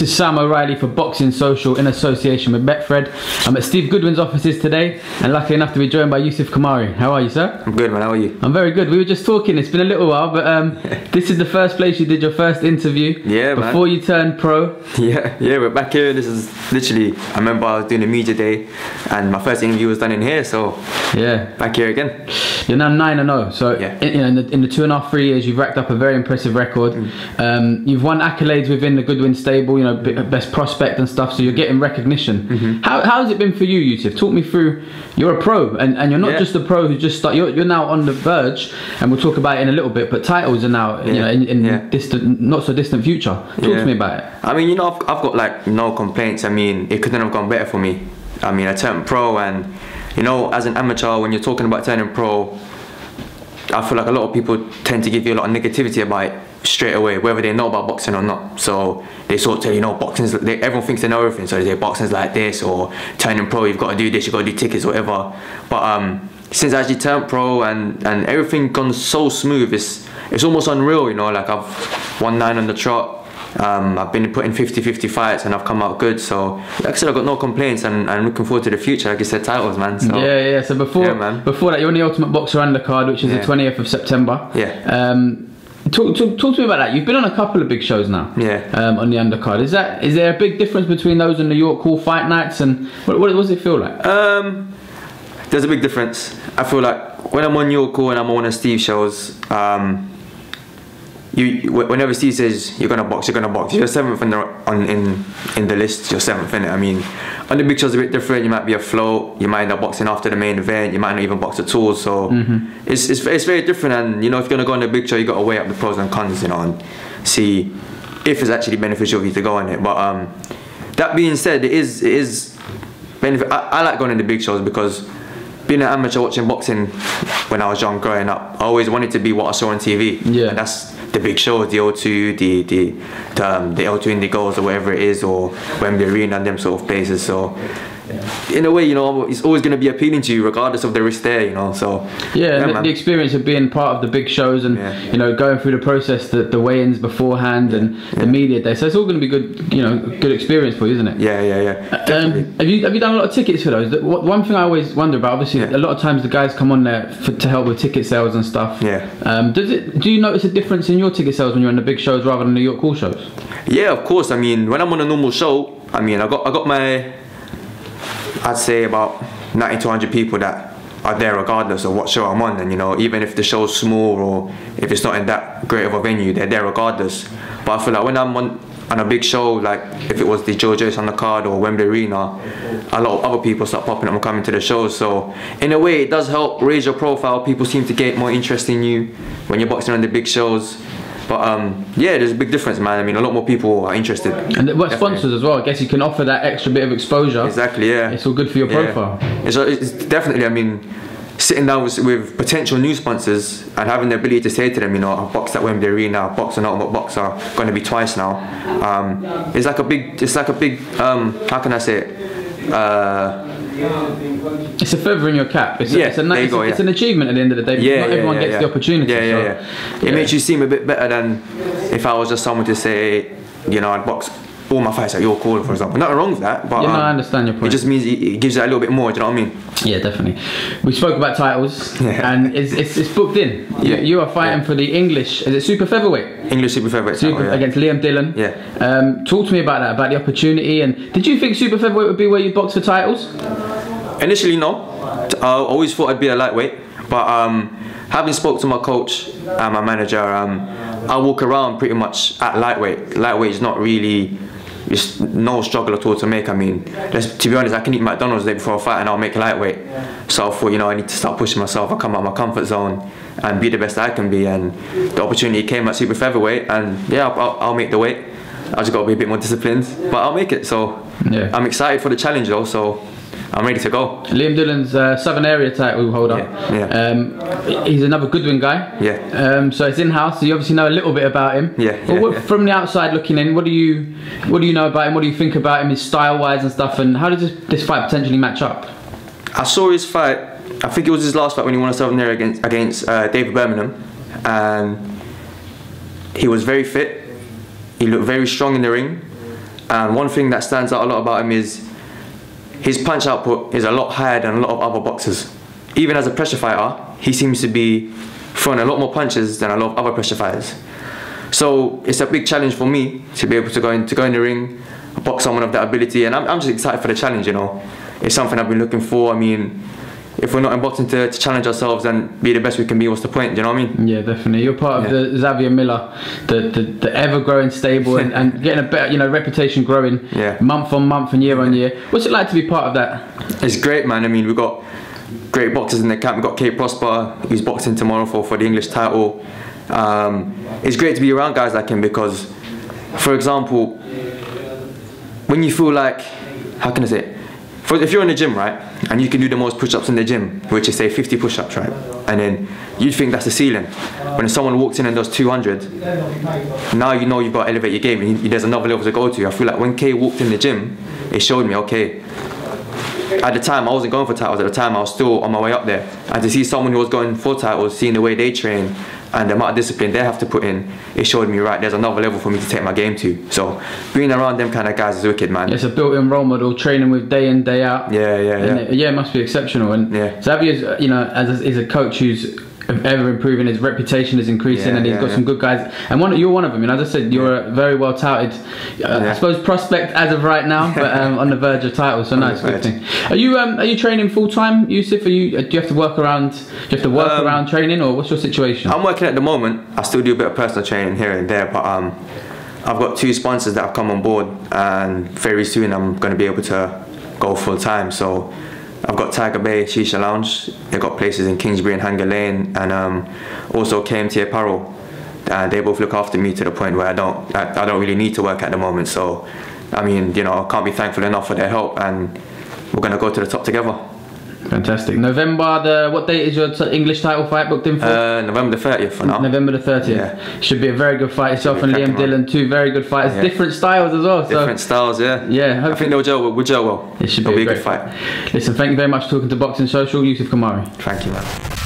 This is Sam O'Reilly for Boxing Social in association with Betfred. I'm at Steve Goodwin's offices today and lucky enough to be joined by Youssef Khoumari. How are you, sir? I'm good, man. How are you? I'm very good. We were just talking, it's been a little while, but um, this is the first place you did your first interview. Yeah, man. Before you turned pro. Yeah, yeah, we're back here. This is literally, I remember I was doing a media day and my first interview was done in here, so Yeah. back here again. You're now 9 and 0. So, Yeah. in, you know, in, the, in the two and a half, three years, you've racked up a very impressive record. Mm. Um, you've won accolades within the Goodwin stable, you know, b- best prospect and stuff, so you're getting recognition. Mm-hmm. How, how has it been for you, Youssef? Talk me through. You're a pro, and, and you're not Yeah. just a pro who just start, you're, you're now on the verge, and we'll talk about it in a little bit, but titles are now, you know, in, in Yeah. distant, not so distant future. Talk Yeah. to me about it. I mean, you know, I've, I've got like no complaints. I mean, it couldn't have gone better for me. I mean, I turned pro, and you know, as an amateur, when you're talking about turning pro, I feel like a lot of people tend to give you a lot of negativity about it straight away, whether they know about boxing or not. So they sort of tell you know, boxing's they, everyone thinks they know everything. So they say boxing's like this, or turning pro, you've got to do this, you've got to do tickets, whatever. But um, since I actually turned pro and and everything gone so smooth, it's it's almost unreal. You know, like I've won nine on the trot. Um, I've been putting 50-50 fights and I've come out good. So like I said, I've got no complaints and I'm looking forward to the future. Like I said, titles, man. So Yeah, yeah. So before Yeah, before that, you're on the Ultimate Boxxer undercard, which is Yeah. the 20th of September. Yeah. Um, talk, talk, talk to me about that. You've been on a couple of big shows now. Yeah. Um, on the undercard, is that is there a big difference between those and New York Hall fight nights, and what, what, what does it feel like? Um, there's a big difference. I feel like when I'm on New York call and I'm on one of Steve's shows, um, you whenever Steve says you're gonna box, you're gonna box. You're seventh in the on in in the list. You're seventh in it. I mean, on the big shows a bit different. You might be a afloat. You might end up boxing after the main event. You might not even box at all. So it's, it's it's very different. And you know, if you're gonna go on the big show, you got to weigh up the pros and cons. You know, and see if it's actually beneficial for you to go on it. But um, that being said, it is it is benefit. I, I like going in the big shows because being an amateur watching boxing when I was young growing up, I always wanted to be what I saw on TV. Yeah. And that's the big shows, the O2, the the the, um, the L2 Indigos or whatever it is, or Wembley Arena and them sort of places. So. In a way, you know, it's always going to be appealing to you, regardless of the risk there, you know. So, Yeah, and the, the experience of being part of the big shows and Yeah. you know going through the process, the, the weigh-ins beforehand and the media day. So it's all going to be good, you know, good experience for you, isn't it? yeah, yeah, yeah. Um, have you have you done a lot of tickets for those? The- One thing I always wonder about, obviously, Yeah. a lot of times the guys come on there for, to help with ticket sales and stuff. Yeah. Um, does it? Do you notice a difference in your ticket sales when you're on the big shows rather than New York Hall shows? Yeah, of course. I mean, when I'm on a normal show, I mean, I got I got my, I'd say about 90 to 100 people that are there regardless of what show I'm on. And you know, even if the show's small or if it's not in that great of a venue, they're there regardless. But I feel like when I'm on on a big show, like if it was the Joe Joyce on the card or Wembley Arena, a lot of other people start popping up and coming to the shows. So in a way, it does help raise your profile. People seem to get more interest in you when you're boxing on the big shows. But um, yeah, there's a big difference, man. I mean, a lot more people are interested. And what sponsors as well? I guess you can offer that extra bit of exposure. Exactly, yeah. It's all good for your Yeah. profile. It's, it's definitely, I mean, sitting down with, with potential new sponsors and having the ability to say to them, you know, I've boxed at Wembley Arena, I've boxed an Ultimate Boxxer, going to be twice now. Um, it's like a big, it's like a big, um, how can I say it? Uh, It's a feather in your cap. It's, a, it's, a, it's, go, a, it's an achievement at the end of the day. because yeah, not yeah, everyone yeah, gets yeah. the opportunity. Yeah, yeah, so, yeah. It makes you seem a bit better than if I was just someone to say, you know, I'd box all my fights at York Hall, for example. Nothing wrong with that, but Yeah, no, um, I understand your point. It just means it, it gives you a little bit more. Do you know what I mean? Yeah, definitely. We spoke about titles, Yeah. and it's, it's, it's booked in. You, Yeah. you are fighting Yeah. for the English. Is it super featherweight? English super featherweight Super, title, yeah. against Liam Dillon. Yeah. Um, talk to me about that, about the opportunity. And did you think super featherweight would be where you box for titles? Initially, no. I always thought I'd be a lightweight, but um, having spoke to my coach and my manager, um, I walk around pretty much at lightweight. Lightweight is not really, it's no struggle at all to make. I mean, to be honest, I can eat McDonald's the day before a fight and I'll make lightweight. So I thought, you know, I need to start pushing myself. I come out of my comfort zone and be the best I can be. And the opportunity came at super featherweight, and yeah, I'll, I'll make the weight. I just got to be a bit more disciplined, but I'll make it. So Yeah. I'm excited for the challenge though. So I'm ready to go. Liam Dillon's uh, Southern Area title holder. Yeah, yeah. Um, he's another Goodwin guy. Yeah. Um, so it's in house. So you obviously know a little bit about him. Yeah, Well, what, yeah. From the outside looking in, what do you what do you know about him? What do you think about him, his style wise and stuff? And how does this, this fight potentially match up? I saw his fight. I think it was his last fight when he won a Southern Area against against uh, David Birmingham, and he was very fit. He looked very strong in the ring, And one thing that stands out a lot about him is his punch output is a lot higher than a lot of other boxers. Even as a pressure fighter, he seems to be throwing a lot more punches than a lot of other pressure fighters. So it's a big challenge for me to be able to go in to go in the ring, box someone of that ability, and I'm, I'm just excited for the challenge. You know, it's something I've been looking for. I mean, if we're not in boxing to, to challenge ourselves and be the best we can be, what's the point? Do you know what I mean? Yeah, definitely. You're part of Yeah. the Xavier Miller, the, the, the ever growing stable and, and getting a better, you know, reputation growing Yeah. month on month and year on year. What's it like to be part of that? It's great, man. I mean, we've got great boxers in the camp. We've got Kay Prosper, who's boxing tomorrow for, for the English title. Um, it's great to be around guys like him because, for example, when you feel like, how can I say it? For, if you're in the gym, right, and you can do the most push-ups in the gym, which is say 50 push-ups, right, and then you think that's the ceiling. When someone walks in and does 200, now you know you've got to elevate your game, and there's another level to go to. I feel like when Kay walked in the gym, it showed me, okay, at the time I wasn't going for titles. At the time I was still on my way up there, and to see someone who was going for titles, seeing the way they train and the amount of discipline they have to put in, it showed me right. There's another level for me to take my game to. So being around them kind of guys is wicked, man. It's a built-in role model, training with day in day out. Yeah, yeah, yeah. it, yeah, it must be exceptional. And Yeah. Uh, you know, as a, is a coach who's ever improving. His reputation is increasing, Yeah, and he's yeah, got yeah. some good guys. And one, you're one of them. And as I said, you're a very well touted, uh, I suppose, prospect as of right now, but um, on the verge of title. So nice, the good thing. Are you um, are you training full time, Youssef? Are you? uh, Do you have to work around? Do you have to work Um, around training, or what's your situation? I'm working at the moment. I still do a bit of personal training here and there, but um, I've got two sponsors that have come on board, and very soon I'm going to be able to go full time. So I've got Tiger Bay Shisha Lounge. They've got places in Kingsbury and Hanger Lane, and um, also KMT Apparel. Uh, they both look after me to the point where I don't, I, I don't really need to work at the moment. So, I mean, you know, I can't be thankful enough for their help, and we're to go to the top together. Fantastic. November. The what date is your t- English title fight booked in for? Uh, November the 30th for now. November the 30th. Yeah. Should be a very good fight. Yourself and Liam Dillon, two very good fighters. Yeah. Different styles as well. Different styles, yeah. yeah, I think they'll gel well. We'll gel well. it should It'll be, be a great good fight. Listen, thank you very much for talking to Boxing Social, Youssef Khoumari. Thank you, man.